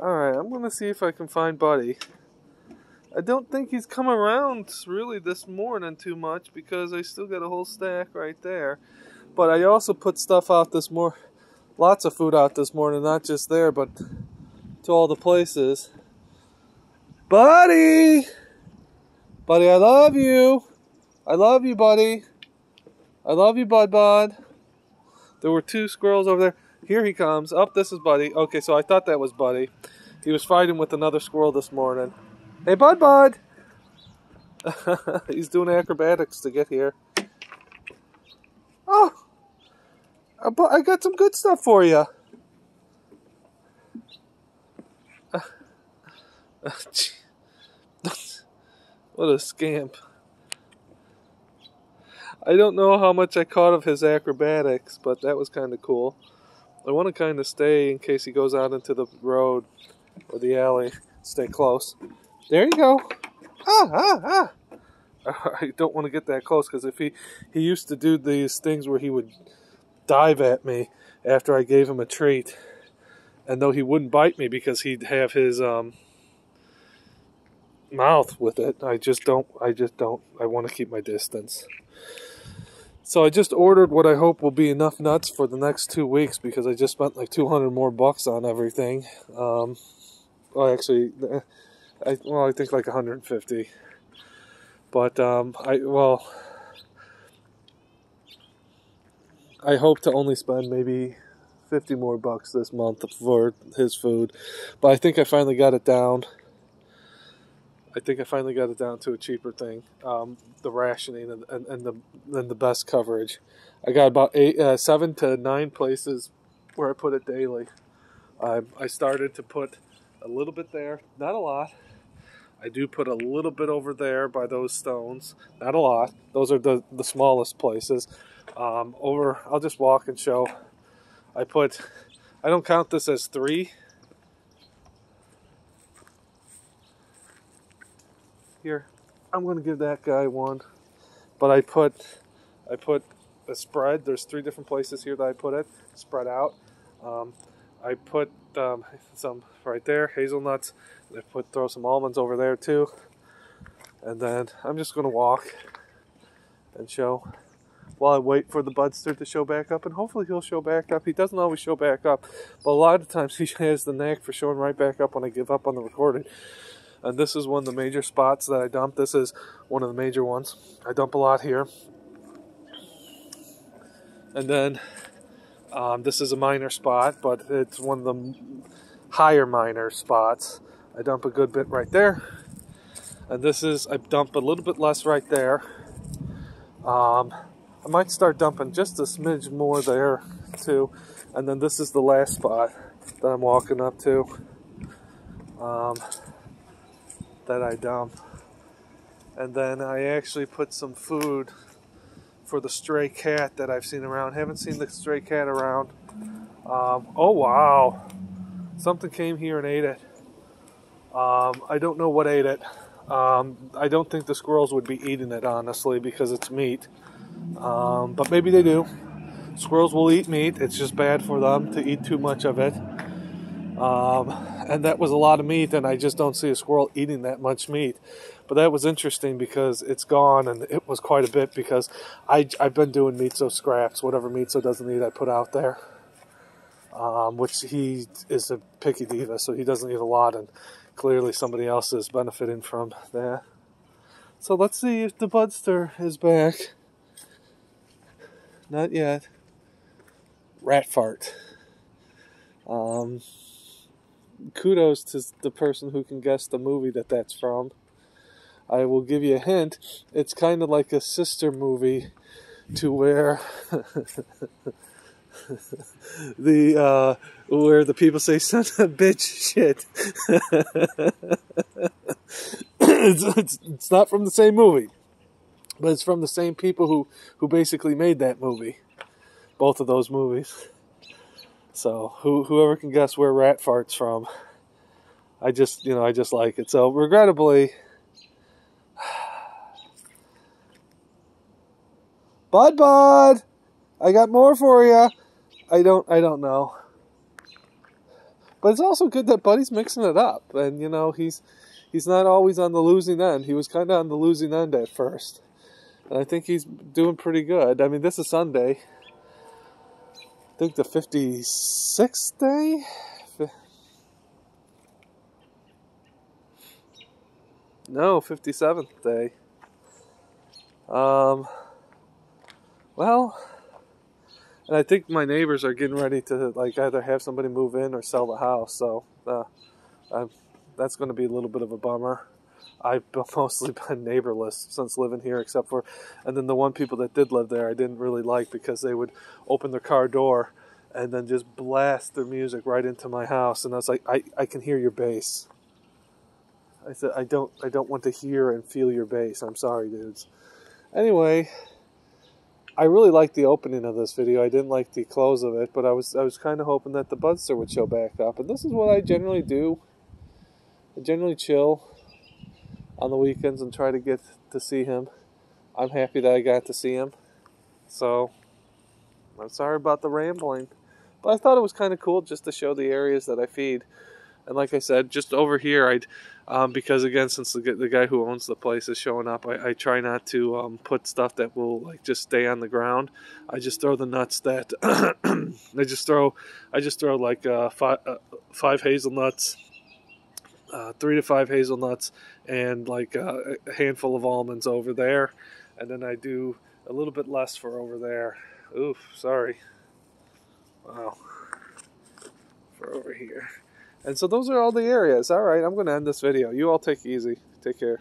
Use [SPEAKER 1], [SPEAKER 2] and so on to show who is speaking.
[SPEAKER 1] Alright, I'm to see if I can find Buddy. I don't think he's come around really this morning too much because I still got a whole stack right there. But I also put stuff out this more, lots of food out this morning, not just there, but to all the places. Buddy! Buddy, I love you. I love you, buddy. I love you, Bud Bud. There were two squirrels over there. Here he comes. Up, oh, this is Buddy. Okay, so I thought that was Buddy. He was fighting with another squirrel this morning. Hey, Bud Bud! He's doing acrobatics to get here. Oh! Uh, I got some good stuff for you. what a scamp. I don't know how much I caught of his acrobatics, but that was kind of cool. I want to kind of stay in case he goes out into the road or the alley. Stay close. There you go. Ah, ah, ah. I don't want to get that close because if he, he used to do these things where he would dive at me after I gave him a treat. And though he wouldn't bite me because he'd have his um, mouth with it, I just don't, I just don't, I want to keep my distance. So I just ordered what I hope will be enough nuts for the next two weeks because I just spent like 200 more bucks on everything. Um, well, actually, I well, I think like 150. But um, I well, I hope to only spend maybe 50 more bucks this month for his food. But I think I finally got it down. I think I finally got it down to a cheaper thing. Um, the rationing and, and, and, the and the best coverage. I got about eight, uh, seven to nine places where I put it daily. Um, I started to put a little bit there, not a lot. I do put a little bit over there by those stones, not a lot. Those are the the smallest places. Um, over, I'll just walk and show. I put, I don't count this as three Here, I'm to give that guy one. But I put, I put a spread. There's three different places here that I put it spread out. Um, I put um, some right there, hazelnuts. I put throw some almonds over there too. And then I'm just to walk and show while I wait for the budster to show back up, and hopefully he'll show back up. He doesn't always show back up, but a lot of times he has the knack for showing right back up when I give up on the recording and this is one of the major spots that I dump. This is one of the major ones. I dump a lot here. And then um, this is a minor spot, but it's one of the higher minor spots. I dump a good bit right there. And this is, I dump a little bit less right there. Um, I might start dumping just a smidge more there too. And then this is the last spot that I'm walking up to. Um, that I dump. And then I actually put some food for the stray cat that I've seen around. Haven't seen the stray cat around. Um, oh wow, something came here and ate it. Um, I don't know what ate it. Um, I don't think the squirrels would be eating it honestly because it's meat. Um, but maybe they do. Squirrels will eat meat. It's just bad for them to eat too much of it. Um, and that was a lot of meat, and I just don't see a squirrel eating that much meat. But that was interesting because it's gone, and it was quite a bit because I, I've been doing Mitzo scraps, whatever Mitzo doesn't eat, I put out there. Um, which he is a picky diva, so he doesn't eat a lot, and clearly somebody else is benefiting from that. So let's see if the Budster is back. Not yet. Rat fart. Um, kudos to the person who can guess the movie that that's from. I will give you a hint. It's kind of like a sister movie to where the uh, where the people say son of a bitch shit. it's, it's, it's not from the same movie, but it's from the same people who who basically made that movie. Both of those movies. So who, whoever can guess where rat farts from, I just you know I just like it. So regrettably, Bud Bud, I got more for you. I don't I don't know. But it's also good that Buddy's mixing it up, and you know he's he's not always on the losing end. He was kind of on the losing end at first, and I think he's doing pretty good. I mean, this is Sunday. I think the fifty sixth day. No, fifty seventh day. Um. Well, and I think my neighbors are getting ready to like either have somebody move in or sell the house. So uh, that's going to be a little bit of a bummer. I've mostly been neighborless since living here, except for, and then the one people that did live there I didn't really like because they would open their car door and then just blast their music right into my house, and I was like, I, I can hear your bass. I said, I don't I don't want to hear and feel your bass. I'm sorry, dudes. Anyway, I really liked the opening of this video. I didn't like the close of it, but I was I was kind of hoping that the Budster would show back up. And this is what I generally do. I generally chill on the weekends and try to get to see him. I'm happy that I got to see him. So I'm sorry about the rambling. But I thought it was kind of cool just to show the areas that I feed. And like I said, just over here, I'd um, because again, since the, the guy who owns the place is showing up, I, I try not to um, put stuff that will like just stay on the ground. I just throw the nuts that I just throw. I just throw like uh, five, uh, five hazelnuts, uh, three to five hazelnuts, and like uh, a handful of almonds over there, and then I do a little bit less for over there. Oof, sorry. Wow. For over here. And so those are all the areas. All right, I'm going to end this video. You all take easy. Take care.